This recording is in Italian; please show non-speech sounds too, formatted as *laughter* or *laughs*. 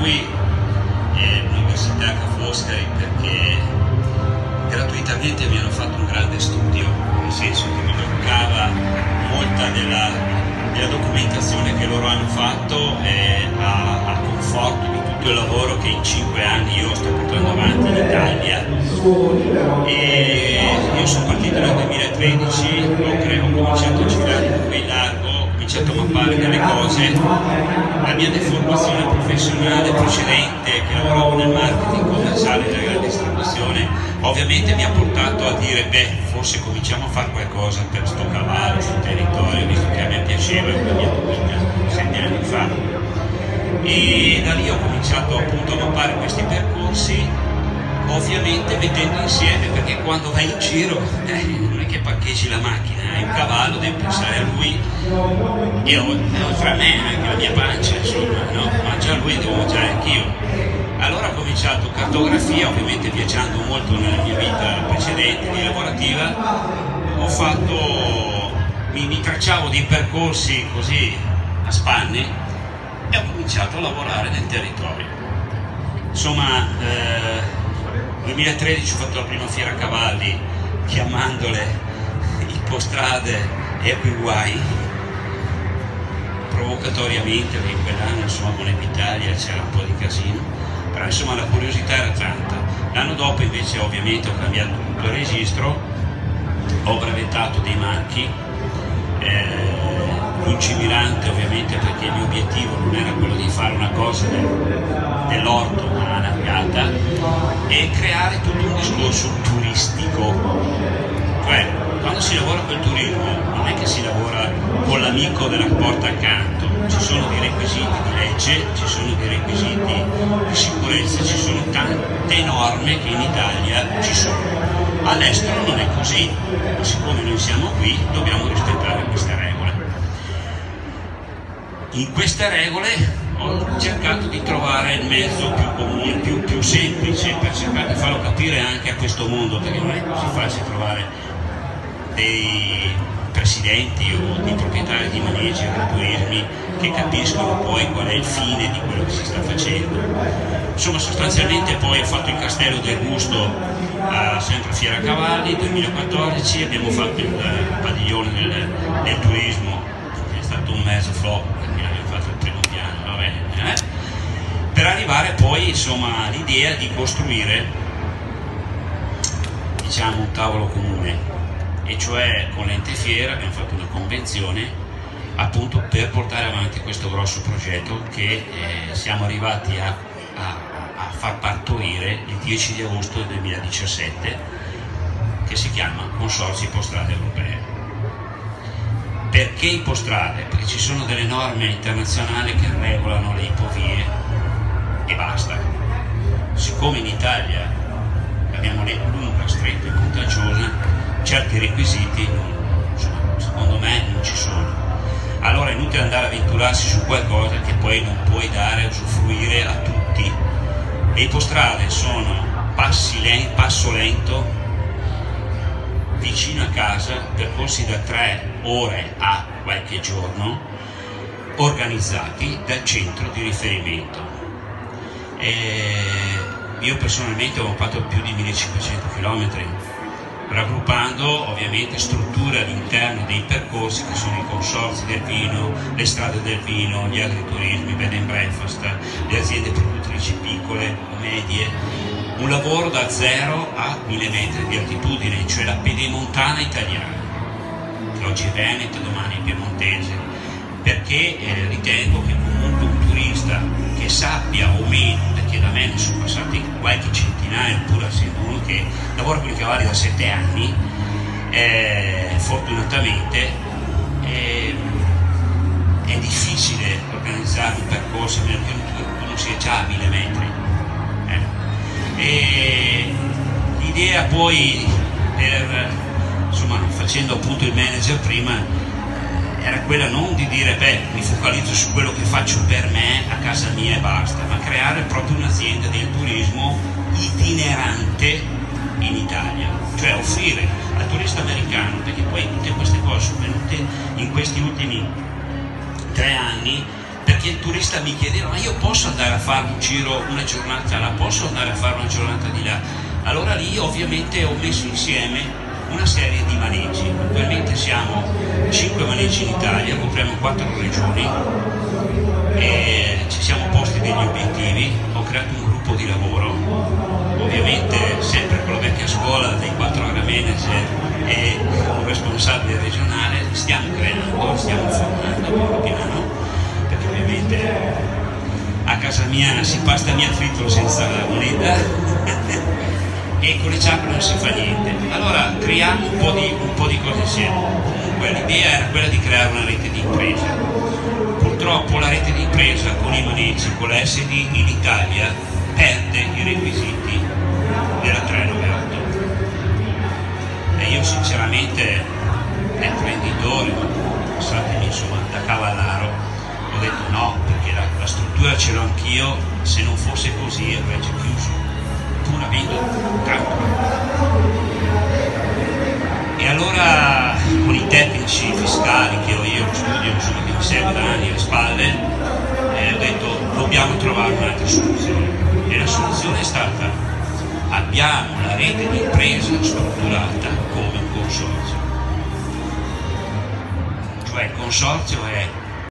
lui e l'Università Ca' Foscari perché gratuitamente mi hanno fatto un grande studio, nel senso che mi mancava molta della, della documentazione che loro hanno fatto e a, a conforto di tutto il lavoro che in cinque anni io sto portando avanti in Italia. E io sono partito nel 2013, ho, ho cominciato a girare qui largo, cominciato a mappare delle cose, la mia deformazione professionale precedente che lavoravo nel marketing commerciale nella grande distribuzione ovviamente mi ha portato a dire beh forse cominciamo a fare qualcosa per sto cavallo sul territorio visto che a me piaceva ho cambiato vita sette anni fa. E da lì ho cominciato a ovviamente mettendo insieme perché quando vai in giro eh, non è che parcheggi la macchina hai un cavallo devi pensare a lui e oltre a me anche la mia pancia insomma no? mangia lui devo mangiare anch'io allora ho cominciato cartografia ovviamente viaggiando molto nella mia vita precedente di lavorativa ho fatto mi, mi tracciavo dei percorsi così a spanne e ho cominciato a lavorare nel territorio insomma eh, 2013 ho fatto la prima fiera cavalli chiamandole Ipostrade e Equiguai provocatoriamente perché quell'anno insomma con Italia c'era un po' di casino. Però insomma la curiosità era tanta. L'anno dopo invece ovviamente ho cambiato tutto il registro. Ho brevettato dei marchi. Eh, lungimirante ovviamente perché il mio obiettivo non era quello di fare una cosa del, dell'orto ma navigata e creare tutto un discorso turistico. Cioè quando si lavora col turismo non è che si lavora con l'amico della porta accanto ci sono dei requisiti di legge ci sono dei requisiti di sicurezza ci sono tante norme che in Italia ci sono. All'estero non è così ma siccome noi siamo qui dobbiamo rispettare queste regole. In queste regole ho cercato di trovare il mezzo più comune, più, più, semplice per cercare di farlo capire anche a questo mondo, perché non è così facile trovare dei presidenti o dei proprietari di maneggi o turismi che capiscono poi qual è il fine di quello che si sta facendo. Insomma, sostanzialmente poi ho fatto il Castello del Gusto a sempre Fiera Cavalli 2014, abbiamo fatto il, il padiglione del, del turismo, che è stato un mezzo flop per arrivare poi insomma all'idea di costruire diciamo un tavolo comune e cioè con l'ente fiera abbiamo fatto una convenzione appunto per portare avanti questo grosso progetto che eh, siamo arrivati a, a, a, far partorire il 10 di agosto del 2017 che si chiama Consorzi Postrade Europee perché ipostrade? Perché ci sono delle norme internazionali che regolano le ipovie e basta. Siccome in Italia abbiamo le lunga, stretta e contagiosa, certi requisiti insomma, secondo me non ci sono. Allora è inutile andare a avventurarsi su qualcosa che poi non puoi dare a usufruire a tutti. Le ipostrade sono lento, passo lento, vicino a casa, percorsi da tre ore a qualche giorno, organizzati dal centro di riferimento. Io personalmente ho fatto più di 1500 km, raggruppando ovviamente strutture all'interno dei percorsi che sono i consorzi del vino, le strade del vino, gli agriturismi, bed and breakfast, le aziende produttrici piccole, medie, un lavoro da 0 a 1000 metri di altitudine, cioè la pedemontana italiana, che oggi è Veneto, domani è piemontese, perché eh, ritengo ne sono passati qualche centinaio, pur essendo uno che lavora con i cavalli da 7 anni, eh, fortunatamente eh, è difficile organizzare un percorso a meno che non sia già a 1000 metri e l'idea poi per, insomma, facendo appunto il manager prima era quella non di dire beh mi focalizzo su quello che faccio per me a casa mia e basta, ma creare proprio un'azienda del turismo itinerante in Italia, cioè offrire al turista americano, perché poi tutte queste cose sono venute in questi ultimi tre anni, per infatti il turista mi chiedeva, ma io posso andare a fare un giro una giornata là, posso andare a fare una giornata di là? Allora lì ovviamente ho messo insieme una serie di maneggi. Attualmente siamo 5 maneggi in Italia, copriamo 4 regioni e ci siamo posti degli obiettivi, ho creato un gruppo di lavoro, ovviamente sempre con la vecchia scuola dei 4 Agamenes e un responsabile regionale, stiamo creando, stiamo formando piano piano, perché ovviamente a casa mia si pasta mia fritto senza moneta *laughs* e con le ciappe non si fa niente. Allora creiamo un po' di, un po di cose insieme. Comunque l'idea era quella di creare una rete di impresa. Purtroppo la rete di impresa con i maneggi, con la SD in Italia, perde i requisiti della 398 e io sinceramente da imprenditore, passatemi insomma da cavallaro, ho detto no, perché la, la struttura ce l'ho anch'io, se non fosse così avrei già chiuso, studio, che mi segue da anni alle spalle, eh, ho detto dobbiamo trovare un'altra soluzione. E la soluzione è stata abbiamo la rete di impresa strutturata come un consorzio. Cioè il consorzio è